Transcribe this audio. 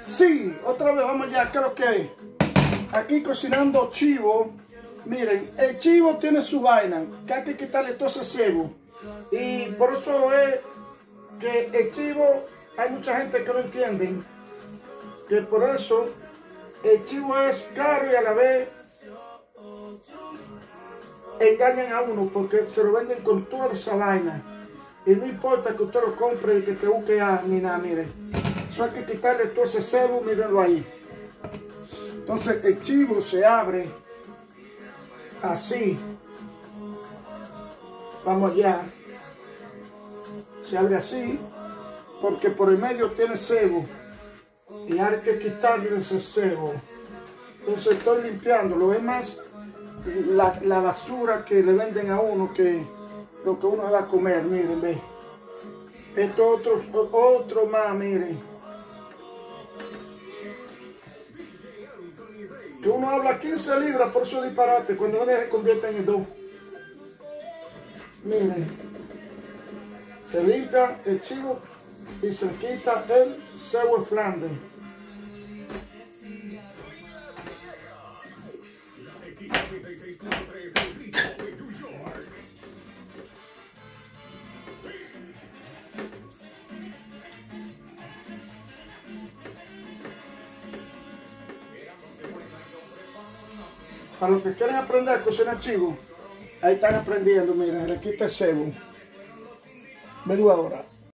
Sí, otra vez vamos ya, creo que aquí cocinando chivo. Miren, el chivo tiene su vaina, que hay que quitarle todo ese cebo. Y por eso es que el chivo, hay mucha gente que no entiende, que por eso el chivo es caro y a la vez engañan a uno porque se lo venden con toda esa vaina. Y no importa que usted lo compre y que te busque a ni nada, miren. Eso hay que quitarle todo ese cebo, mírenlo ahí. Entonces el chivo se abre así. Vamos allá. Se abre así porque por el medio tiene cebo y hay que quitarle ese cebo. Entonces estoy limpiándolo. Es más la, la, basura que le venden a uno que lo que uno va a comer. Miren, ve. Esto otro, otro más, miren. Que uno habla 15 libras por su disparate cuando uno se convierte en dos. Miren. Se limpia el chivo y se quita el cebo Flandes. Para los que quieren aprender a cocinar chivo, ahí están aprendiendo, miren, aquí está el cebo. Vengo ahora.